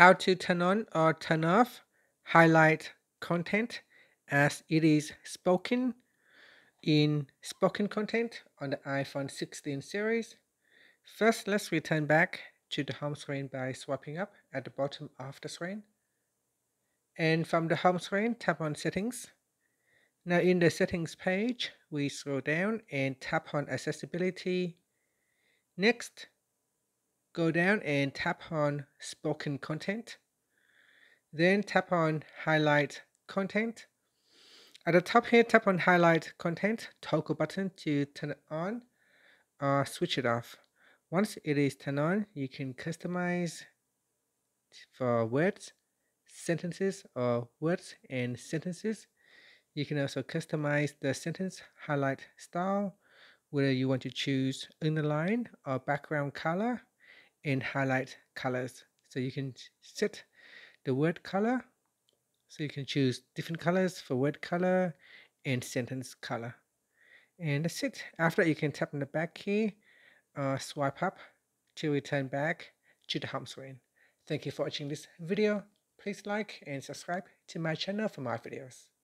how to turn on or turn off highlight content as it is spoken in spoken content on the iPhone 16 series. First, let's return back to the home screen by swiping up at the bottom of the screen. And from the home screen, tap on settings. Now in the settings page, we scroll down and tap on accessibility. Next, go down and tap on spoken content. Then tap on highlight content. At the top here, tap on highlight content toggle button to turn it on or switch it off. Once it is turned on, you can customize for words, sentences, or words and sentences. You can also customize the sentence highlight style, whether you want to choose underline or background color and highlight colors. So you can set the word color. So you can choose different colors for word color and sentence color. And that's it. After that, you can tap on the back key, uh, swipe up to return back to the home screen. Thank you for watching this video. Please like and subscribe to my channel for more videos.